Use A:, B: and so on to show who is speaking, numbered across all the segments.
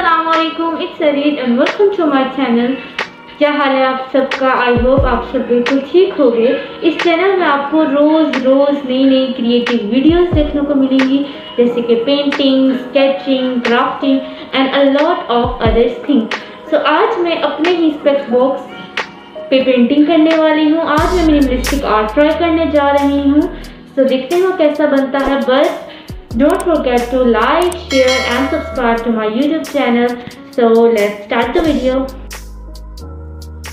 A: असलकुम it's Sareed and welcome to my channel क्या हाल है आप सबका? आई होप आप सब बिल्कुल ठीक हो गए इस चैनल में आपको रोज़ रोज़ नई नई क्रिएटिव वीडियोस देखने को मिलेंगी जैसे कि painting sketching crafting and a lot of others thing so आज मैं अपने ही स्पेक्स बॉक्स पे पेंटिंग करने वाली हूँ। आज मैं मिनिमलिस्टिक आर्ट ट्राई करने जा रही हूँ। सो so, देखते हैं कैसा बनता है। बस Don't forget to like, share and subscribe to my YouTube channel. So let's start the video.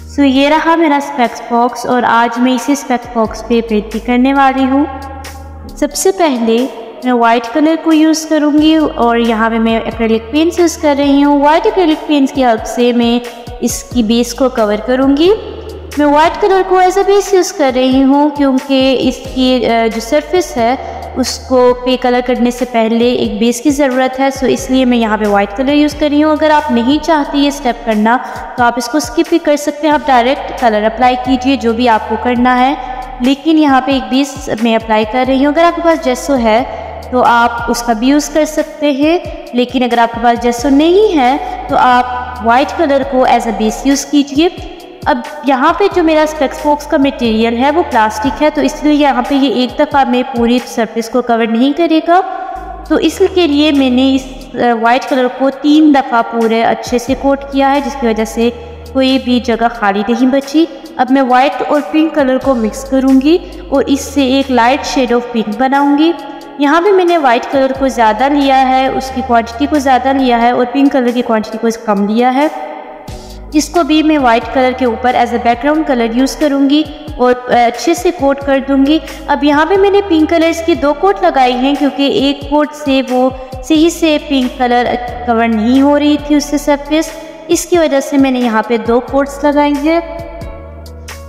B: सो ये रहा मेरा स्पेक्स बॉक्स और आज मैं इसी स्पेक्स बॉक्स पे पेंटिंग करने वाली हूँ सबसे पहले मैं वाइट कलर को यूज़ करूँगी और यहाँ पे मैं एक्रेलिक पेंट्स यूज़ कर रही हूँ वाइट एक्रेलिक पेंट्स की हेल्प से मैं इसकी बेस को कवर करूँगी मैं वाइट कलर को एज अ बेस यूज़ कर रही हूँ क्योंकि इसकी जो सरफेस है उसको पे कलर करने से पहले एक बेस की ज़रूरत है सो इसलिए मैं यहाँ पे वाइट कलर यूज़ कर रही हूँ। अगर आप नहीं चाहती ये स्टेप करना तो आप इसको स्किप भी कर सकते हैं। आप डायरेक्ट कलर अप्लाई कीजिए, जो भी आपको करना है। लेकिन यहाँ पे एक बेस मैं अप्लाई कर रही हूँ। अगर आपके पास जैसो है तो आप उसका भी यूज़ कर सकते हैं। लेकिन अगर आपके पास जैसो नहीं है तो आप वाइट कलर को एज अ बेस यूज़ कीजिए। अब यहाँ पे जो मेरा स्पेक्स बॉक्स का मटेरियल है, वो प्लास्टिक है तो इसलिए यहाँ पे ये एक दफ़ा में पूरी सरफेस को कवर नहीं करेगा। तो इसके लिए मैंने इस वाइट कलर को तीन दफ़ा पूरे अच्छे से कोट किया है, जिसकी वजह से कोई भी जगह खाली नहीं बची। अब मैं वाइट और पिंक कलर को मिक्स करूँगी और इससे एक लाइट शेड ऑफ़ पिंक बनाऊँगी। यहाँ पे मैंने वाइट कलर को ज़्यादा लिया है, उसकी क्वांटिटी को ज़्यादा लिया है और पिंक कलर की क्वांटिटी को कम लिया है। इसको भी मैं वाइट कलर के ऊपर as a background colour use करूँगी और अच्छे से कोट कर दूँगी। अब यहाँ पे मैंने पिंक कलर्स की दो कोट लगाई हैं क्योंकि एक कोट से वो सही से पिंक कलर कवर नहीं हो रही थी उससे सरफेस इसकी वजह से मैंने यहाँ पे दो कोट्स लगाए हैं।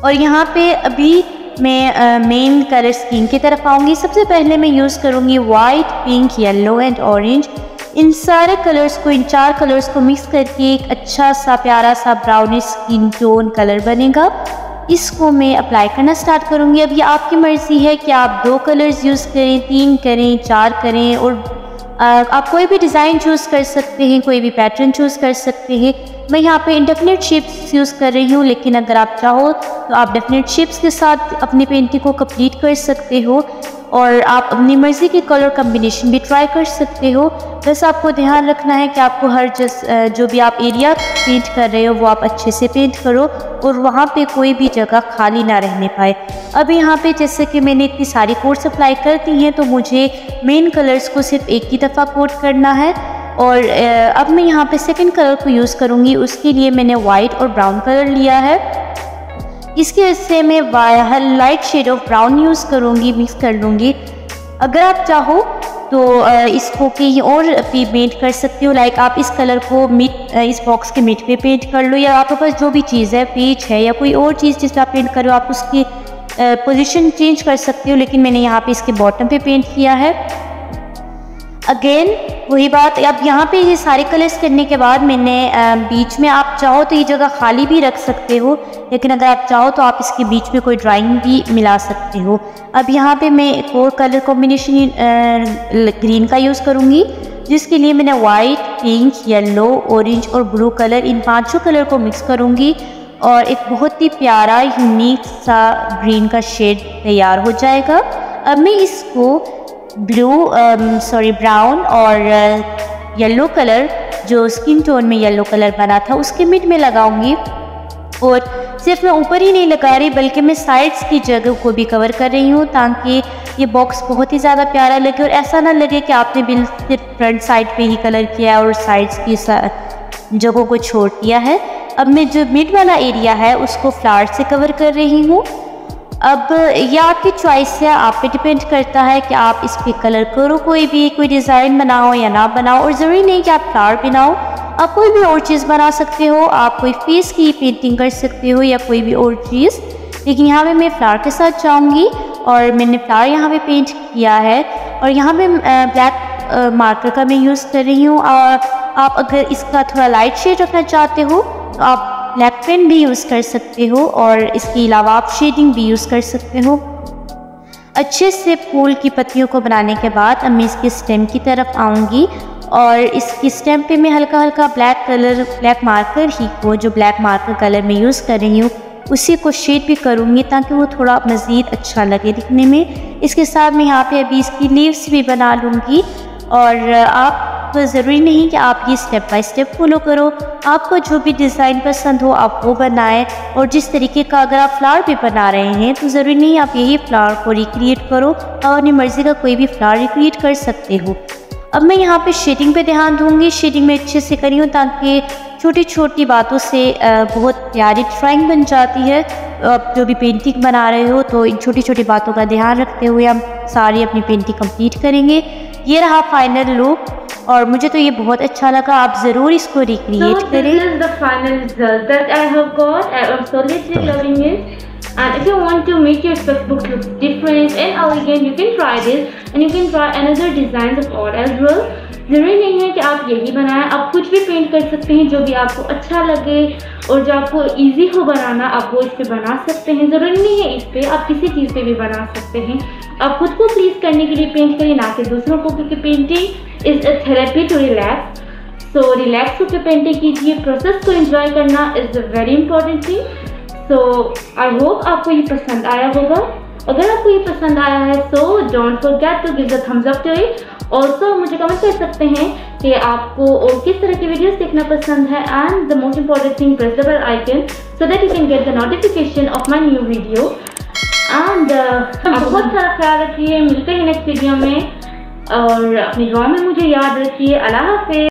B: और यहाँ पे अभी मैं मेन कलर स्कीम की तरफ़ आऊँगी। सबसे पहले मैं यूज़ करूँगी white pink yellow and orange इन सारे कलर्स को, इन चार कलर्स को मिक्स करके एक अच्छा सा, प्यारा सा ब्राउनिश स्किन टोन कलर बनेगा। इसको मैं अप्लाई करना स्टार्ट करूँगी। अब ये आपकी मर्ज़ी है कि आप दो कलर्स यूज़ करें, तीन करें, चार करें और आप कोई भी डिज़ाइन चूज़ कर सकते हैं, कोई भी पैटर्न चूज़ कर सकते हैं। मैं यहाँ पे इंडेफिनेट शेप्स यूज़ कर रही हूँ, लेकिन अगर आप चाहो तो आप डेफिनेट शेप्स के साथ अपनी पेंटिंग को कंप्लीट कर सकते हो। और आप अपनी मर्ज़ी के कलर कम्बिनेशन भी ट्राई कर सकते हो। बस आपको ध्यान रखना है कि आपको हर जस जो भी आप एरिया पेंट कर रहे हो, वो आप अच्छे से पेंट करो और वहाँ पे कोई भी जगह खाली ना रहने पाए। अब यहाँ पे जैसे कि मैंने इतनी सारी कोट्स अप्लाई कर दी हैं तो मुझे मेन कलर्स को सिर्फ़ एक ही दफ़ा कोट करना है और अब मैं यहाँ पे सेकंड कलर को यूज़ करूँगी। उसके लिए मैंने वाइट और ब्राउन कलर लिया है। इसके हिस्से में light shade of brown use करूँगी मिक्स कर लूँगी। अगर आप चाहो तो इसको कहीं और भी पेंट कर सकते हो। लाइक आप इस कलर को मिट इस बॉक्स के मिट पे पेंट कर लो, या आपके पास जो भी चीज़ है पेज है, या कोई और चीज़ जिस पर आप पेंट करो आप उसकी पोजीशन चेंज कर सकते हो। लेकिन मैंने यहाँ पे इसके बॉटम पे पेंट किया है। अगेन वही बात, अब यहाँ पे ये सारे कलर्स करने के बाद मैंने बीच में आप चाहो तो ये जगह खाली भी रख सकते हो, लेकिन अगर आप चाहो तो आप इसके बीच में कोई ड्राइंग भी मिला सकते हो। अब यहाँ पे मैं एक और कलर कॉम्बिनेशन ग्रीन का यूज़ करूँगी, जिसके लिए मैंने वाइट पिंक येलो ऑरेंज और ब्लू कलर इन पाँचों कलर को मिक्स करूँगी और एक बहुत ही प्यारा यूनिक सा ग्रीन का शेड तैयार हो जाएगा। अब मैं इसको ब्लू सॉरी ब्राउन और येलो uh, कलर जो स्किन टोन में येलो कलर बना था उसके मिड में लगाऊँगी। और सिर्फ़ मैं ऊपर ही नहीं लगा रही बल्कि मैं साइड्स की जगह को भी कवर कर रही हूँ ताकि ये बॉक्स बहुत ही ज़्यादा प्यारा लगे। और ऐसा ना लगे कि आपने बिल सिर्फ़ फ्रंट साइड पे ही कलर किया है और साइड्स की जगहों को छोड़ दिया है। अब मैं जो मिड वाला एरिया है उसको फ्लावर से कवर कर रही हूँ। अब यह आपकी चॉइस है, आप पे डिपेंड करता है कि आप इस पर कलर करो, कोई भी, कोई डिज़ाइन बनाओ या ना बनाओ, और ज़रूरी नहीं कि आप फ्लावर बनाओ। आप कोई भी और चीज़ बना सकते हो, आप कोई फेस की पेंटिंग कर सकते हो या कोई भी और चीज़। लेकिन यहाँ पे मैं फ्लावर के साथ जाऊँगी, और मैंने फ्लावर यहाँ पे पेंट किया है, और यहाँ पे ब्लैक मार्कर का मैं यूज़ कर रही हूँ। और आप अगर इसका थोड़ा लाइट शेड रखना चाहते हो तो आप ब्लैक पेन भी यूज़ कर सकते हो और इसके अलावा आप शेडिंग भी यूज़ कर सकते हो। अच्छे से फूल की पत्तियों को बनाने के बाद अब मैं इसके स्टेम की तरफ़ आऊँगी और इसकी स्टेम पे मैं हल्का हल्का ब्लैक कलर ब्लैक मार्कर ही को जो ब्लैक मार्कर कलर में यूज़ कर रही हूँ, उसी को शेड भी करूँगी ताकि वो थोड़ा मज़ीद अच्छा लगे दिखने में। इसके साथ मैं यहाँ पे अभी इसकी लीव्स भी बना लूँगी और आप ज़रूरी नहीं कि आप ये स्टेप बाय स्टेप फॉलो करो। आपको जो भी डिज़ाइन पसंद हो, आप वो बनाएँ। और जिस तरीके का अगर आप फ्लावर भी बना रहे हैं तो ज़रूरी नहीं आप यही फ्लावर को रिक्रिएट करो। आप अपनी मर्ज़ी का कोई भी फ्लावर रिक्रिएट कर सकते हो। अब मैं यहाँ पे शेडिंग पे ध्यान दूँगी। शेडिंग में अच्छे से करी हूँ ताकि छोटी छोटी बातों से बहुत प्यारी ड्राइंग बन जाती है। आप जो भी पेंटिंग बना रहे हो तो इन छोटी छोटी बातों का ध्यान रखते हुए हम सारी अपनी पेंटिंग कंप्लीट करेंगे। ये रहा फाइनल लुक और मुझे तो ये बहुत अच्छा लगा आप ज़रूर इसको रिक्रिएट so, करें
A: And if you want to make your sketchbook look different and elegant, you can try this and you can try another designs of art as well. ज़रूरी नहीं है कि आप यही बनाएँ। आप कुछ भी पेंट कर सकते हैं, जो भी आपको अच्छा लगे और जो आपको इजी हो बनाना, आप वो इस पर बना सकते हैं। ज़रूरी नहीं है इस पर आप किसी चीज़ पे भी बना सकते हैं। आप खुद को प्लीज़ करने के लिए पेंट करिए ना कि दूसरों को, क्योंकि painting is a therapy to relax so relax होकर पेंटिंग कीजिए प्रोसेस को एंजॉय करना is a very important thing so I hope आपको ये पसंद आया होगा। अगर आपको ये पसंद आया है so don't forget to give the thumbs up to it also मुझे कमेंट कर सकते हैं कि आपको और किस तरह की वीडियोस देखना पसंद है and the most important thing press the bell icon so that you can get the notification of my new video and आप बहुत सारा ख्याल रखिए मिलते हैं नेक्स्ट वीडियो में और अपनी दुआ में मुझे याद रखिए। अल्लाह हाफिज़।